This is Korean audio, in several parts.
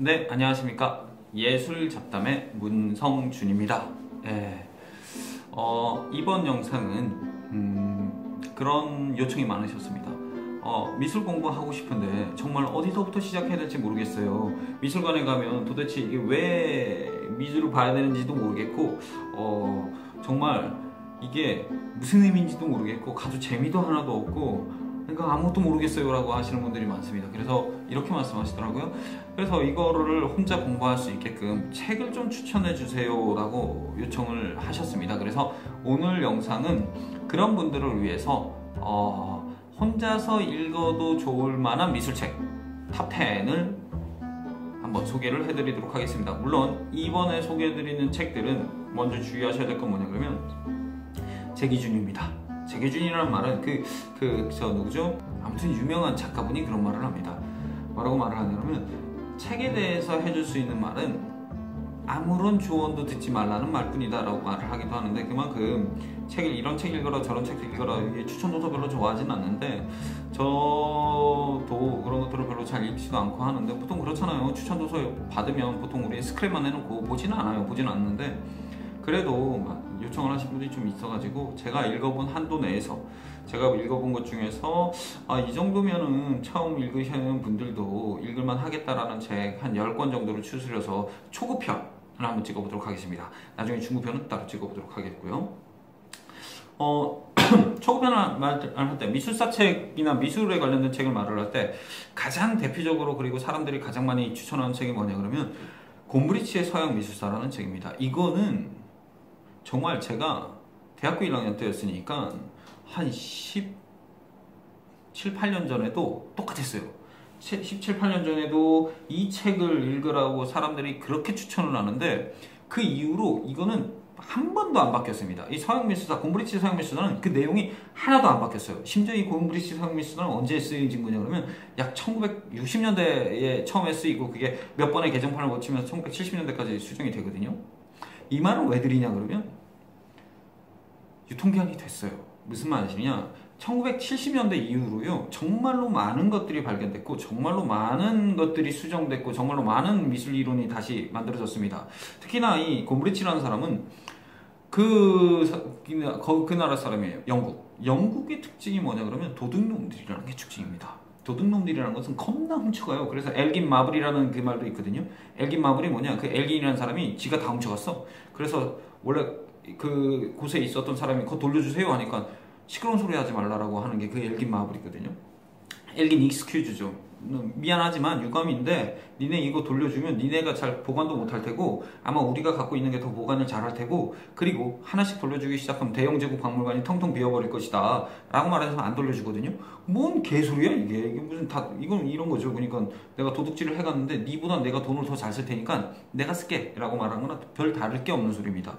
네, 안녕하십니까. 예술 잡담의 문성준입니다. 예. 어, 이번 영상은, 음, 그런 요청이 많으셨습니다. 어, 미술 공부하고 싶은데 정말 어디서부터 시작해야 될지 모르겠어요. 미술관에 가면 도대체 이게 왜 미술을 봐야 되는지도 모르겠고, 어, 정말 이게 무슨 의미인지도 모르겠고, 가도 재미도 하나도 없고, 그러니까 아무것도 모르겠어요 라고 하시는 분들이 많습니다. 그래서 이렇게 말씀하시더라고요. 그래서 이거를 혼자 공부할 수 있게끔 책을 좀 추천해 주세요 라고 요청을 하셨습니다. 그래서 오늘 영상은 그런 분들을 위해서 어, 혼자서 읽어도 좋을 만한 미술책 top 10을 한번 소개를 해드리도록 하겠습니다. 물론 이번에 소개해드리는 책들은 먼저 주의하셔야 될 건 뭐냐 그러면 제 기준입니다. 제 기준이라는 말은 그 그 저 누구죠? 아무튼 유명한 작가분이 그런 말을 합니다. 뭐라고 말을 하냐면 책에 대해서 해줄 수 있는 말은 아무런 조언도 듣지 말라는 말뿐이다 라고 말을 하기도 하는데 그만큼 책을 이런 책 읽어라 저런 책 읽어라 이게 추천 도서 별로 좋아하진 않는데 저도 그런 것들을 별로 잘 읽지도 않고 하는데 보통 그렇잖아요 추천 도서 받으면 보통 우리 스크랩만 해놓고 보지는 않아요 보지는 않는데 그래도 요청을 하신 분들이 좀 있어가지고 제가 읽어본 한도 내에서 제가 읽어본 것 중에서 아, 이 정도면은 처음 읽으시는 분들도 읽을만 하겠다라는 책 한 10권 정도를 추스려서 초급편을 한번 찍어보도록 하겠습니다. 나중에 중급편은 따로 찍어보도록 하겠고요. 어, 초급편을 말할 때 미술사 책이나 미술에 관련된 책을 말을 할 때 가장 대표적으로 그리고 사람들이 가장 많이 추천하는 책이 뭐냐 그러면 곰브리치의 서양 미술사라는 책입니다. 이거는 정말 제가 대학교 1학년 때였으니까 한 17, 8년 전에도 똑같았어요. 17, 8년 전에도 이 책을 읽으라고 사람들이 그렇게 추천을 하는데 그 이후로 이거는 한 번도 안 바뀌었습니다. 이 서양미술사, 곰브리치 서양미술사는 그 내용이 하나도 안 바뀌었어요. 심지어 이 곰브리치 서양미술사는 언제 쓰여진 거냐 그러면 약 1960년대에 처음에 쓰이고 그게 몇 번의 개정판을 거치면서 1970년대까지 수정이 되거든요. 이 말은 왜 드리냐 그러면 유통기한이 됐어요. 무슨 말이냐? 1970년대 이후로요, 정말로 많은 것들이 발견됐고, 정말로 많은 것들이 수정됐고, 정말로 많은 미술 이론이 다시 만들어졌습니다. 특히나 이 곰브리치라는 사람은 그, 그 나라 사람이에요. 영국. 영국의 특징이 뭐냐 그러면 도둑놈들이라는 게 특징입니다. 도둑놈들이라는 것은 겁나 훔쳐가요. 그래서 엘긴 마블이라는 그 말도 있거든요. 엘긴 마블이 뭐냐? 그 엘긴이라는 사람이 지가 다 훔쳐갔어. 그래서 원래 그 곳에 있었던 사람이 그거 돌려주세요. 하니까 시끄러운 소리 하지 말라라고 하는 게 그 엘긴 마블이거든요. 엘긴 익스큐즈죠. 미안하지만 유감인데 니네 이거 돌려주면 니네가 잘 보관도 못할 테고 아마 우리가 갖고 있는 게 더 보관을 잘 할 테고 그리고 하나씩 돌려주기 시작하면 대형 제국 박물관이 텅텅 비어버릴 것이다 라고 말해서 안 돌려주거든요. 뭔 개소리야 이게? 이게 무슨 다 이건 이런 거죠. 그러니까 내가 도둑질을 해갔는데 니보다 내가 돈을 더 잘 쓸 테니까 내가 쓸게 라고 말한 거나 별 다를 게 없는 소리입니다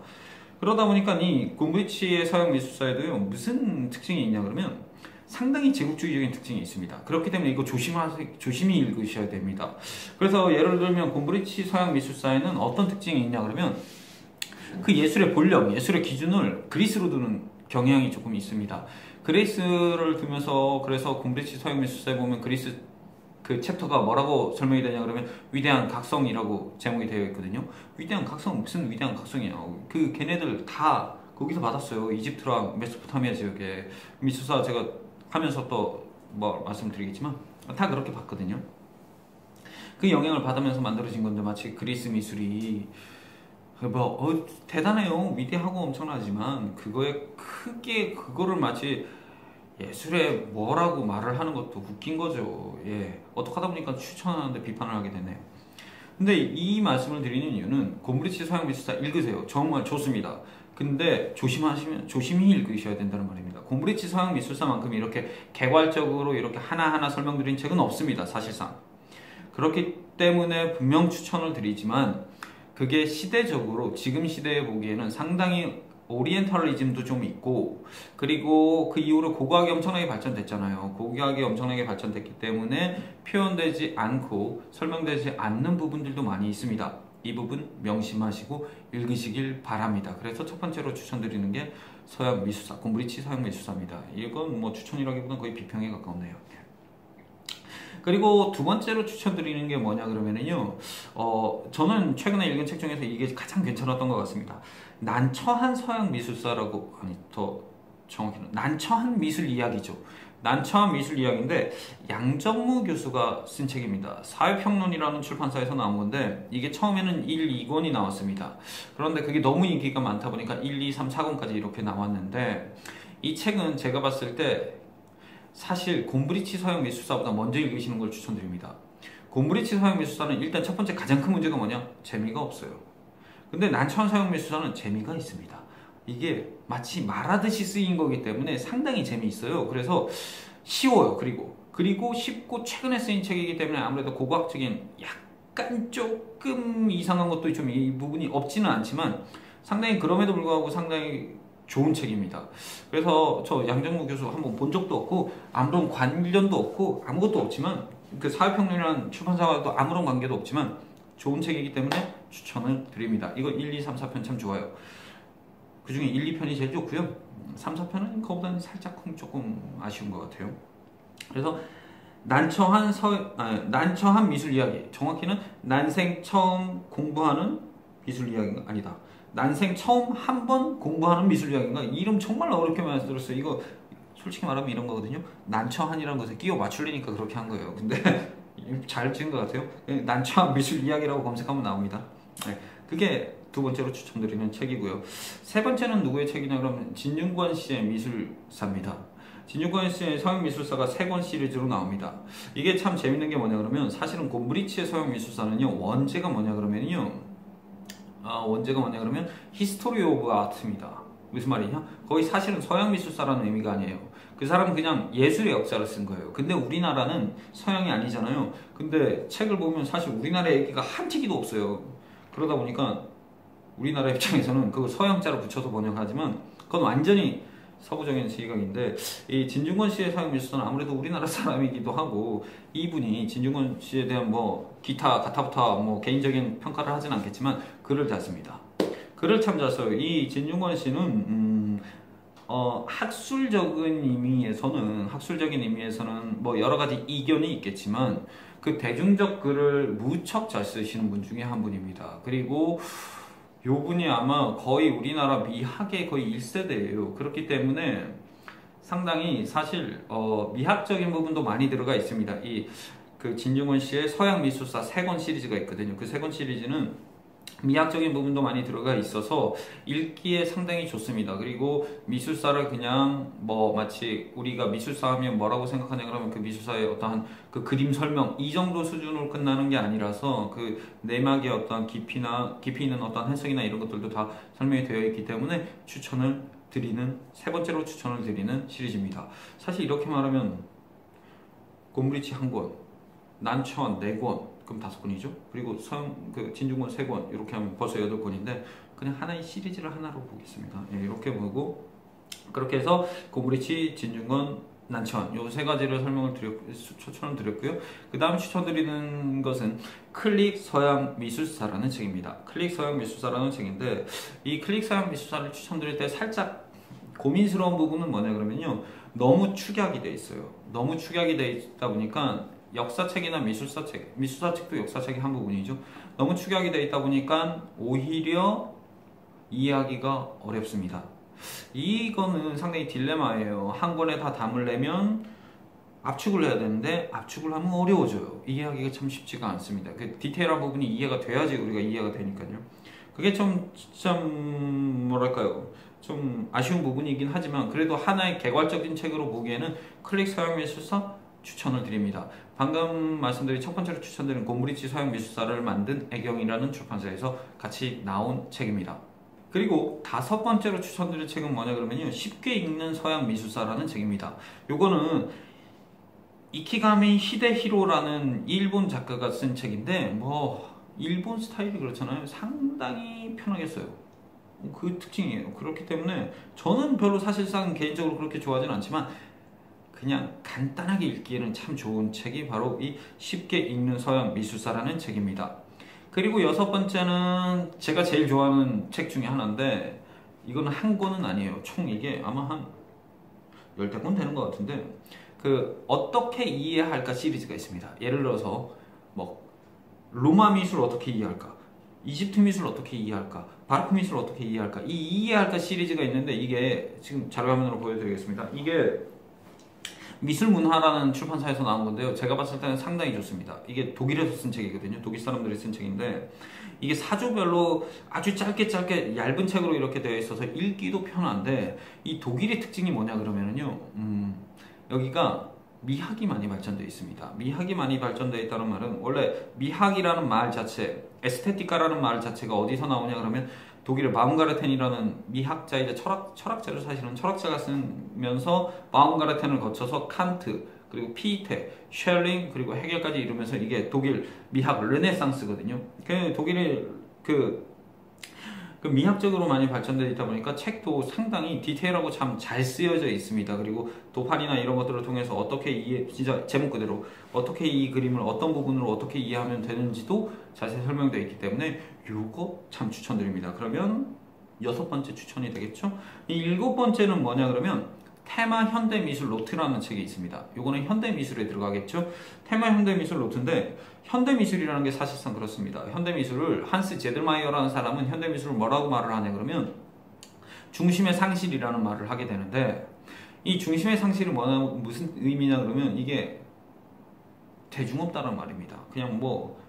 그러다 보니까 이 곰브리치의 서양 미술사에도요 무슨 특징이 있냐 그러면 상당히 제국주의적인 특징이 있습니다. 그렇기 때문에 이거 조심하세 조심히 읽으셔야 됩니다. 그래서 예를 들면 곰브리치 서양 미술사에는 어떤 특징이 있냐 그러면 그 예술의 본령, 예술의 기준을 그리스로 두는 경향이 조금 있습니다. 그리스를 두면서 그래서 곰브리치 서양 미술사에 보면 그리스 그 챕터가 뭐라고 설명이 되냐 그러면 위대한 각성이라고 제목이 되어 있거든요. 위대한 각성 무슨 위대한 각성이야? 그 걔네들 다 거기서 받았어요. 이집트랑 메소포타미아 지역에 미술사 제가 하면서 또 뭐 말씀드리겠지만 다 그렇게 봤거든요. 그 영향을 받으면서 만들어진 건데 마치 그리스 미술이 뭐 어, 대단해요. 위대하고 엄청나지만 그거에 크게 그거를 마치 예술에 뭐라고 말을 하는 것도 웃긴 거죠. 예. 어떻게 하다 보니까 추천하는데 비판을 하게 되네요. 근데 이 말씀을 드리는 이유는 곰브리치 서양미술사 읽으세요. 정말 좋습니다. 근데 조심하시면 조심히 읽으셔야 된다는 말입니다. 곰브리치 서양 미술사만큼 이렇게 개괄적으로 이렇게 하나하나 설명드린 책은 없습니다. 사실상. 그렇기 때문에 분명 추천을 드리지만 그게 시대적으로 지금 시대에 보기에는 상당히 오리엔탈리즘도 좀 있고 그리고 그 이후로 고고학이 엄청나게 발전됐잖아요. 고고학이 엄청나게 발전됐기 때문에 표현되지 않고 설명되지 않는 부분들도 많이 있습니다. 이 부분 명심하시고 읽으시길 바랍니다. 그래서 첫 번째로 추천드리는 게 서양 미술사, 곰브리치 서양 미술사입니다. 이건 뭐 추천이라기보다는 거의 비평에 가까운데요. 그리고 두 번째로 추천드리는 게 뭐냐 그러면은요, 어, 저는 최근에 읽은 책 중에서 이게 가장 괜찮았던 것 같습니다. 난처한 서양 미술사라고, 아니, 더 정확히는 난처한 미술 이야기죠. 난처한 미술 이야기인데 양정무 교수가 쓴 책입니다. 사회평론이라는 출판사에서 나온 건데 이게 처음에는 1, 2권이 나왔습니다. 그런데 그게 너무 인기가 많다 보니까 1, 2, 3, 4권까지 이렇게 나왔는데 이 책은 제가 봤을 때 사실 곰브리치 서양 미술사보다 먼저 읽으시는 걸 추천드립니다. 곰브리치 서양 미술사는 일단 첫 번째 가장 큰 문제가 뭐냐? 재미가 없어요. 근데 서양 미술사는 재미가 있습니다. 이게 마치 말하듯이 쓰인 거기 때문에 상당히 재미있어요. 그래서 쉬워요. 그리고 그리고 쉽고 최근에 쓰인 책이기 때문에 아무래도 고고학적인 약간 조금 이상한 것도 좀 이 부분이 없지는 않지만 상당히 그럼에도 불구하고 상당히 좋은 책입니다. 그래서 저 양정무 교수 한번 본 적도 없고 아무런 관련도 없고 아무것도 없지만 그 사회평론이라는 출판사와도 아무런 관계도 없지만 좋은 책이기 때문에 추천을 드립니다. 이거 1, 2, 3, 4편 참 좋아요. 그 중에 1, 2편이 제일 좋고요. 3, 4편은 그거보다는 살짝 조금 아쉬운 것 같아요. 그래서 난처한 서, 아, 난처한 미술 이야기. 정확히는 난생 처음 공부하는 미술 이야기가 아니다. 난생 처음 한 번 공부하는 미술 이야기인가? 이름 정말 어렵게 만들었어요. 이거 솔직히 말하면 이런 거거든요. 난처한이라는 것에 끼워 맞추려니까 그렇게 한 거예요. 근데 잘 지은 것 같아요. 난처한 미술 이야기라고 검색하면 나옵니다. 네, 그게 두 번째로 추천드리는 책이고요. 세 번째는 누구의 책이냐 그러면 진중권 씨의 미술사입니다. 진중권 씨의 서양 미술사가 세 권 시리즈로 나옵니다. 이게 참 재밌는 게 뭐냐 그러면 사실은 곰브리치의 서양 미술사는요 원제가 뭐냐 그러면요 아, 원제가 뭐냐 그러면 History of Art입니다. 무슨 말이냐? 거의 사실은 서양 미술사라는 의미가 아니에요. 그 사람은 그냥 예술의 역사를 쓴 거예요. 근데 우리나라는 서양이 아니잖아요. 근데 책을 보면 사실 우리나라 얘기가 한 책이도 없어요. 그러다 보니까 우리나라 입장에서는 그 서양자로 붙여서 번역하지만 그건 완전히 서구적인 시각인데 이 진중권 씨의 서양 미술사는 아무래도 우리나라 사람이기도 하고 이분이 진중권 씨에 대한 뭐 기타 가타부타 뭐 개인적인 평가를 하진 않겠지만 글을 다 씁니다. 글을 참잘 써요. 이 진중권 씨는 음, 어, 학술적인 의미에서는 학술적인 의미에서는 뭐 여러 가지 이견이 있겠지만 그 대중적 글을 무척 잘 쓰시는 분 중에 한 분입니다. 그리고 요 분이 아마 거의 우리나라 미학의 거의 1세대예요. 그렇기 때문에 상당히 사실 어, 미학적인 부분도 많이 들어가 있습니다. 이 그 진중원 씨의 서양 미술사 세권 시리즈가 있거든요. 그 세권 시리즈는 미학적인 부분도 많이 들어가 있어서 읽기에 상당히 좋습니다. 그리고 미술사를 그냥 뭐 마치 우리가 미술사 하면 뭐라고 생각하냐 그러면 그 미술사의 어떠한 그 그림 설명 이 정도 수준으로 끝나는 게 아니라서 그 내막의 어떠한 깊이나 깊이 있는 어떠한 해석이나 이런 것들도 다 설명이 되어 있기 때문에 추천을 드리는 세 번째로 추천을 드리는 시리즈입니다. 사실 이렇게 말하면 곰브리치 한 권, 난천 네 권, 그럼 다섯 권이죠. 그리고 서영 그 진중권 세 권 이렇게 하면 벌써 여덟 권인데 그냥 하나의 시리즈를 하나로 보겠습니다. 예, 이렇게 보고 그렇게 해서 고브리치, 진중권, 난천 요 세 가지를 설명을 드렸 추천을 드렸고요. 그 다음 추천드리는 것은 클릭 서양 미술사라는 책입니다. 클릭 서양 미술사라는 책인데 이 클릭 서양 미술사를 추천드릴 때 살짝 고민스러운 부분은 뭐냐 그러면요 너무 축약이 돼 있어요. 너무 축약이 돼 있다 보니까 역사책이나 미술사책, 미술사책도 역사책의 한 부분이죠. 너무 축약이 되어 있다 보니까 오히려 이해하기가 어렵습니다. 이거는 상당히 딜레마예요. 한 권에 다 담으려면 압축을 해야 되는데 압축을 하면 어려워져요. 이해하기가 참 쉽지가 않습니다. 그 디테일한 부분이 이해가 돼야지 우리가 이해가 되니까요. 그게 좀, 좀, 뭐랄까요. 좀 아쉬운 부분이긴 하지만 그래도 하나의 개괄적인 책으로 보기에는 클릭 사용 미술사 추천을 드립니다. 방금 말씀드린 첫 번째로 추천드린 곰브리치 서양 미술사를 만든 애경이라는 출판사에서 같이 나온 책입니다. 그리고 다섯 번째로 추천드릴 책은 뭐냐 그러면요. 쉽게 읽는 서양 미술사라는 책입니다. 요거는 이키가미 히데히로라는 일본 작가가 쓴 책인데 뭐 일본 스타일이 그렇잖아요. 상당히 편하게 써요. 그 특징이에요. 그렇기 때문에 저는 별로 사실상 개인적으로 그렇게 좋아하진 않지만 그냥 간단하게 읽기에는 참 좋은 책이 바로 이 쉽게 읽는 서양 미술사라는 책입니다. 그리고 여섯 번째는 제가 제일 좋아하는 책 중에 하나인데 이거는 한 권은 아니에요. 총 이게 아마 한 열댓 권 되는 것 같은데 그 어떻게 이해할까 시리즈가 있습니다. 예를 들어서 뭐 로마 미술 어떻게 이해할까? 이집트 미술 어떻게 이해할까? 바로크 미술 어떻게 이해할까? 이 이해할까 시리즈가 있는데 이게 지금 자료 화면으로 보여드리겠습니다. 이게 미술 문화라는 출판사에서 나온 건데요. 제가 봤을 때는 상당히 좋습니다. 이게 독일에서 쓴 책이거든요. 독일 사람들이 쓴 책인데 이게 사주별로 아주 짧게 짧게 얇은 책으로 이렇게 되어 있어서 읽기도 편한데 이 독일의 특징이 뭐냐 그러면은요. 음, 여기가 미학이 많이 발전되어 있습니다. 미학이 많이 발전되어 있다는 말은 원래 미학이라는 말 자체, Aesthetica라는 말 자체가 어디서 나오냐 그러면 독일의 바움가르텐이라는 미학자이자 철학, 철학자를 사실은 철학자가 쓰면서 바움가르텐을 거쳐서 칸트 그리고 피히테, 쉘링 그리고 헤겔까지 이르면서 이게 독일 미학 르네상스거든요. 그 독일의 그, 그 미학적으로 많이 발전되어 있다 보니까 책도 상당히 디테일하고 참 잘 쓰여져 있습니다. 그리고 도판이나 이런 것들을 통해서 어떻게 이해, 진짜 제목 그대로 어떻게 이 그림을 어떤 부분으로 어떻게 이해하면 되는지도 자세히 설명되어 있기 때문에 요거 참 추천드립니다. 그러면 여섯 번째 추천이 되겠죠? 이 일곱 번째는 뭐냐 그러면 테마 현대미술 노트라는 책이 있습니다. 요거는 현대미술에 들어가겠죠? 테마 현대미술 노트인데 현대미술이라는 게 사실상 그렇습니다. 현대미술을 한스 제들마이어라는 사람은 현대미술을 뭐라고 말을 하냐 그러면 중심의 상실이라는 말을 하게 되는데 이 중심의 상실이 뭐냐 무슨 의미냐 그러면 이게 대중 없다는 말입니다. 그냥 뭐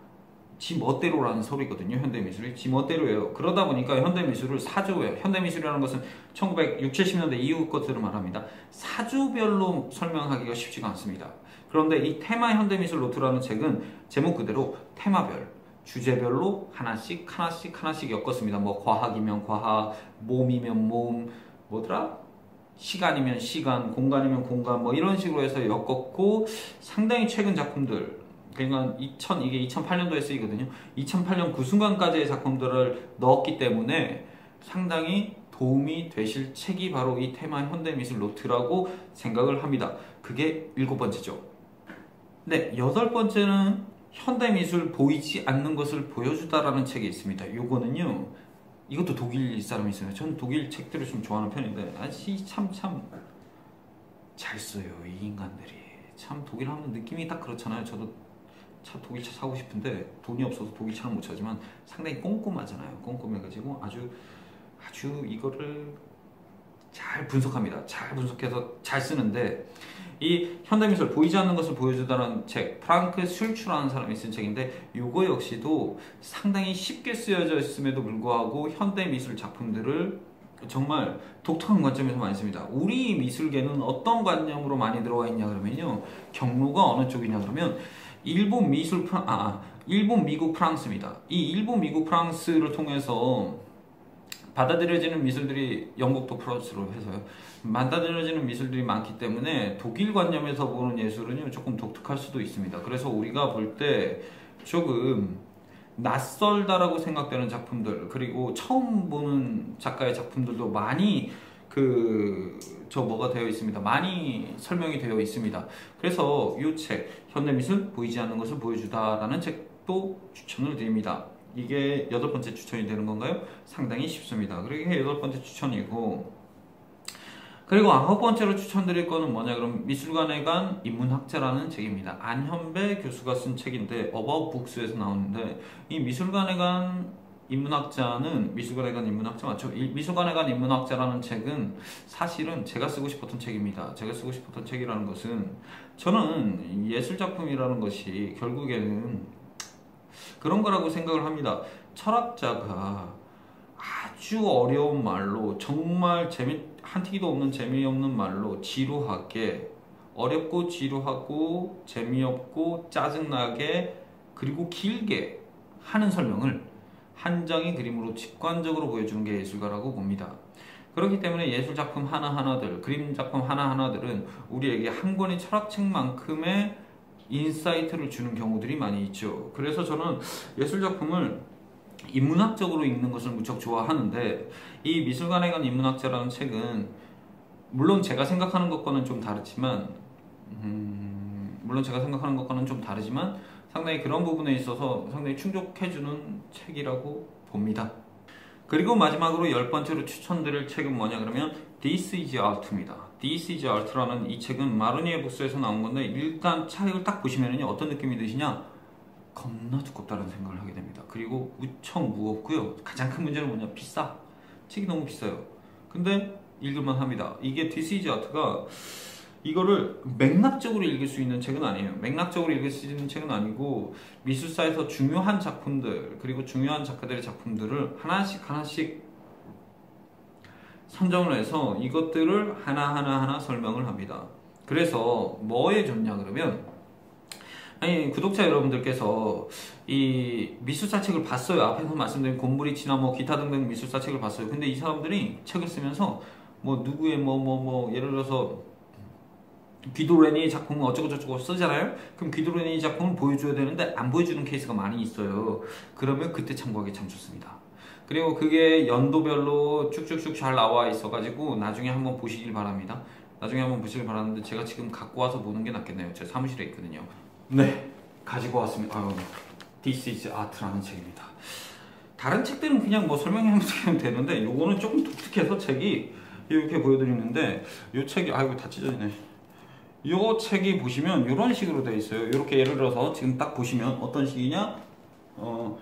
지 멋대로라는 소리거든요. 현대미술이 지 멋대로예요. 그러다 보니까 현대미술을 사조예요. 현대미술이라는 것은 1960, 70년대 이후 것들을 말합니다. 사조별로 설명하기가 쉽지가 않습니다. 그런데 이 테마 현대미술 노트라는 책은 제목 그대로 테마별, 주제별로 하나씩 하나씩 하나씩 엮었습니다. 뭐 과학이면 과학, 몸이면 몸, 뭐더라? 시간이면 시간, 공간이면 공간, 뭐 이런 식으로 해서 엮었고 상당히 최근 작품들 그러니까 2000 이게 2008년도에 쓰이거든요. 2008년 그 순간까지의 작품들을 넣었기 때문에 상당히 도움이 되실 책이 바로 이 테마 현대미술 노트라고 생각을 합니다. 그게 일곱 번째죠. 네, 여덟 번째는 현대미술 보이지 않는 것을 보여주다라는 책이 있습니다. 요거는요. 이것도 독일 사람이 있어요. 저는 독일 책들을 좀 좋아하는 편인데 아씨 참 참 잘 써요 이 인간들이 참 독일 하면 느낌이 딱 그렇잖아요. 저도 차 독일차 사고 싶은데 돈이 없어서 독일차는 못 사지만 상당히 꼼꼼하잖아요. 꼼꼼해가지고 아주 아주 이거를 잘 분석합니다. 잘 분석해서 잘 쓰는데 이 현대미술 보이지 않는 것을 보여주다는 책 프랑크 슐츠라는 사람이 쓴 책인데 이거 역시도 상당히 쉽게 쓰여져 있음에도 불구하고 현대미술 작품들을 정말 독특한 관점에서 많이 씁니다. 우리 미술계는 어떤 관념으로 많이 들어와 있냐 그러면요 경로가 어느 쪽이냐 그러면 일본 미술 프랑 아 일본 미국 프랑스입니다. 이 일본 미국 프랑스를 통해서 받아들여지는 미술들이 영국도 프랑스로 해서요. 받아들여지는 미술들이 많기 때문에 독일 관념에서 보는 예술은요 조금 독특할 수도 있습니다. 그래서 우리가 볼 때 조금 낯설다라고 생각되는 작품들 그리고 처음 보는 작가의 작품들도 많이 그 저 뭐가 되어 있습니다. 많이 설명이 되어 있습니다. 그래서 이 책 현대 미술 보이지 않는 것을 보여주다라는 책도 추천을 드립니다. 이게 여덟 번째 추천이 되는 건가요? 상당히 쉽습니다. 그리고 이게 여덟 번째 추천이고 그리고 아홉 번째로 추천드릴 거는 뭐냐 그럼 미술관에 간 인문학자라는 책입니다. 안현배 교수가 쓴 책인데 어바웃 북스에서 나오는데 이 미술관에 간 인문학자는 미술관에 간 인문학자 맞죠? 이 미술관에 간 인문학자라는 책은 사실은 제가 쓰고 싶었던 책입니다. 제가 쓰고 싶었던 책이라는 것은 저는 예술 작품이라는 것이 결국에는 그런 거라고 생각을 합니다. 철학자가 아주 어려운 말로 정말 재미 한 티기도 없는 재미없는 말로 지루하게 어렵고 지루하고 재미없고 짜증나게 그리고 길게 하는 설명을 한 장의 그림으로 직관적으로 보여주는 게 예술가라고 봅니다. 그렇기 때문에 예술 작품 하나하나들, 그림 작품 하나하나들은 우리에게 한 권의 철학책만큼의 insight를 주는 경우들이 많이 있죠. 그래서 저는 예술 작품을 인문학적으로 읽는 것을 무척 좋아하는데 이 미술관에 간 인문학자라는 책은 물론 제가 생각하는 것과는 좀 다르지만 음, 물론 제가 생각하는 것과는 좀 다르지만 상당히 그런 부분에 있어서 상당히 충족해주는 책이라고 봅니다. 그리고 마지막으로 열 번째로 추천드릴 책은 뭐냐 그러면 This is Art입니다. This is Art라는 이 책은 마르니에 북스에서 나온 건데 일단 책을 딱 보시면요 어떤 느낌이 드시냐 겁나 두껍다는 생각을 하게 됩니다. 그리고 무척 무겁고요. 가장 큰 문제는 뭐냐 비싸. 책이 너무 비싸요. 근데 읽을만 합니다. 이게 This is Art가 이거를 맥락적으로 읽을 수 있는 책은 아니에요. 맥락적으로 읽을 수 있는 책은 아니고 미술사에서 중요한 작품들 그리고 중요한 작가들의 작품들을 하나씩 하나씩 선정을 해서 이것들을 하나하나 하나 설명을 합니다. 그래서 뭐에 좋냐 그러면 아니 구독자 여러분들께서 이 미술사 책을 봤어요. 앞에서 말씀드린 곰브리치나 뭐 기타 등등 미술사 책을 봤어요. 근데 이 사람들이 책을 쓰면서 뭐 누구의 뭐 뭐 뭐 예를 들어서 귀도레니 작품을 어쩌고저쩌고 쓰잖아요. 그럼 귀도레니 작품을 보여줘야 되는데 안 보여주는 케이스가 많이 있어요. 그러면 그때 참고하기 참 좋습니다. 그리고 그게 연도별로 쭉쭉쭉 잘 나와 있어가지고 나중에 한번 보시길 바랍니다. 나중에 한번 보시길 바라는데 제가 지금 갖고 와서 보는 게 낫겠네요. 제 사무실에 있거든요. 네, 가지고 왔습니다. 아유, This is Art라는 책입니다. 다른 책들은 그냥 뭐 설명하면 되는데 요거는 조금 독특해서 책이 이렇게 보여드리는데 요 책이 아이고 다 찢어지네. 요 책이 보시면 이런 식으로 되어 있어요. 이렇게 예를 들어서 지금 딱 보시면 어떤 식이냐? 어,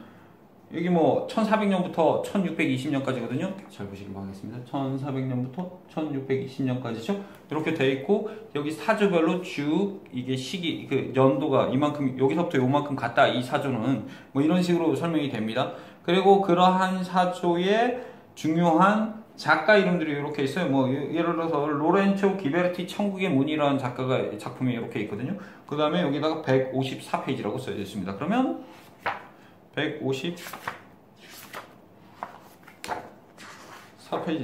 여기 뭐 1400년부터 1620년까지거든요. 잘 보시길 바라겠습니다. 1400년부터 1620년까지죠. 이렇게 되어 있고 여기 사조별로 쭉 이게 시기 그 연도가 이만큼 여기서부터 요만큼 갔다 이 사조는 뭐 이런 식으로 설명이 됩니다. 그리고 그러한 사조의 중요한 작가 이름들이 이렇게 있어요. 뭐 예를 들어서 로렌초 기베르티 천국의 문이라는 작가가 작품이 이렇게 있거든요. 그 다음에 여기다가 154페이지라고 써져 있습니다. 그러면 154페이지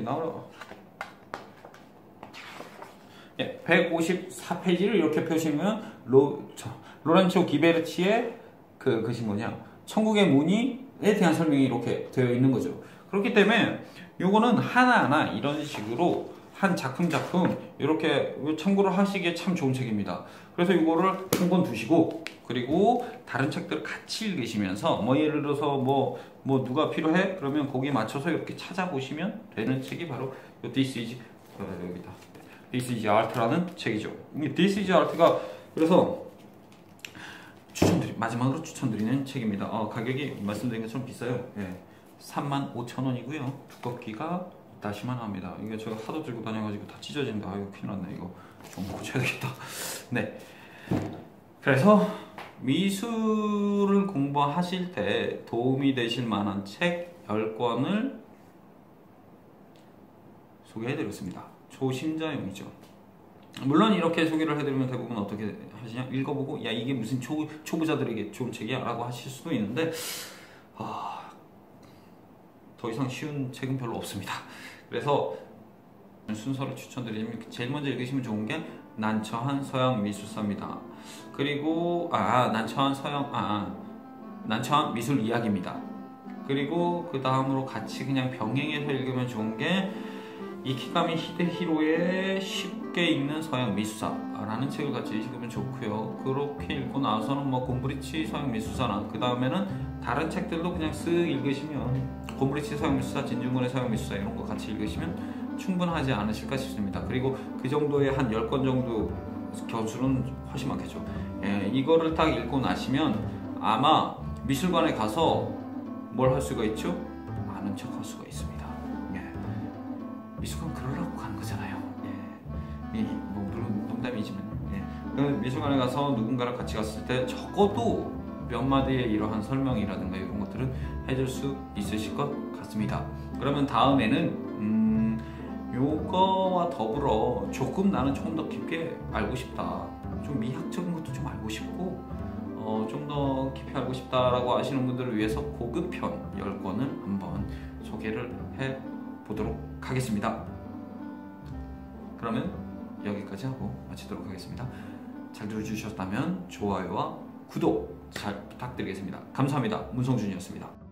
나오라. 예, 154페이지를 이렇게 펴시면 로, 저, 로렌초 기베르치의 그 것이 뭐냐 천국의 문의에 대한 설명이 이렇게 되어 있는 거죠. 그렇기 때문에 요거는 하나하나 이런 식으로 한 작품 작품 이렇게 참고를 하시기에 참 좋은 책입니다. 그래서 이거를 한 권 두시고 그리고 다른 책들 같이 읽으시면서 뭐 예를 들어서 뭐뭐 뭐 누가 필요해 그러면 거기에 맞춰서 이렇게 찾아보시면 되는 책이 바로 요 This is 어, 여기다 This is Art라는 책이죠. 이 This is Art가 그래서 추천드리 마지막으로 추천드리는 책입니다. 어, 가격이 말씀드린 것처럼 비싸요. 예. 35,000원이고요. 두껍기가 다시만 합니다. 이게 제가 하도 들고 다녀가지고 다 찢어진다. 아이고 큰일 났네 이거 좀 고쳐야 되겠다. 네. 그래서 미술을 공부하실 때 도움이 되실 만한 책 10권을 소개해드렸습니다. 초심자용이죠. 물론 이렇게 소개를 해드리면 대부분 어떻게 하시냐? 읽어보고 야 이게 무슨 초, 초보자들에게 좋은 책이야 라고 하실 수도 있는데 아, 더 이상 쉬운 책은 별로 없습니다. 그래서 순서를 추천드리면 제일 먼저 읽으시면 좋은 게 난처한 서양 미술사입니다. 그리고 아 난처한 서양 아, 아 난처한 미술 이야기입니다. 그리고 그 다음으로 같이 그냥 병행해서 읽으면 좋은 게 이키가미 히데히로의 쉽게 읽는 서양 미술사라는 책을 같이 읽으면 좋고요. 그렇게 읽고 나서는 뭐 곰브리치 서양 미술사나 그 다음에는 다른 책들도 그냥 쓱 읽으시면 미술사, 진중권의 서양 미술사 이런 거 같이 읽으시면 충분하지 않으실까 싶습니다. 그리고 그 정도의 한 10권 정도 견수는 훨씬 많겠죠. 예, 이거를 딱 읽고 나시면 아마 미술관에 가서 뭘 할 수가 있죠? 아는 척 할 수가 있습니다. 미술관 그러려고 가는 거잖아요. 예. 뭐 물론 농담이지만 예. 그 미술관에 가서 누군가랑 같이 갔을 때 적어도 몇 마디의 이러한 설명이라든가 이런 것들은 해줄 수 있으실 것 같습니다. 그러면 다음에는 음, 요거와 더불어 조금 나는 조금 더 깊게 알고 싶다. 좀 미학적인 것도 좀 알고 싶고 어, 좀 더 깊이 알고 싶다라고 하시는 분들을 위해서 고급편 10권을 한번 소개를 해 보도록 하겠습니다. 그러면 여기까지 하고 마치도록 하겠습니다. 잘 들어주셨다면 좋아요와 구독 잘 부탁드리겠습니다. 감사합니다. 문성준이었습니다.